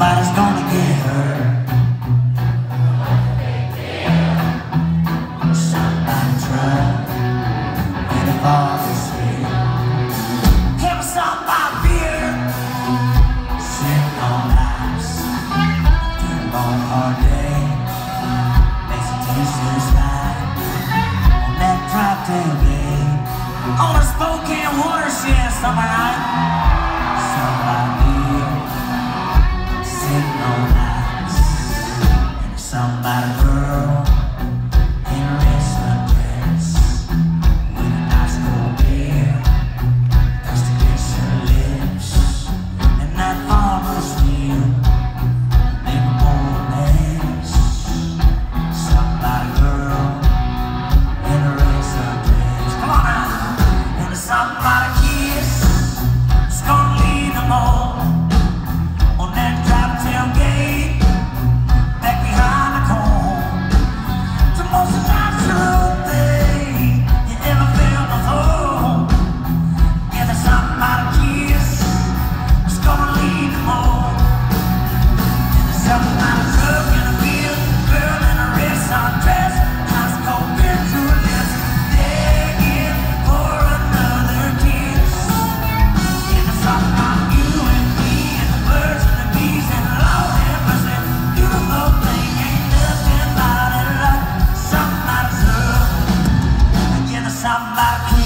Nobody's gonna get hurt. Somebody drunk in a pharmacy. Have a some my beer. Sitting on ice. Doing a long hard day. Makes it taste right. On that drive tailgate. On a Spokane watershed night. zambar I'm back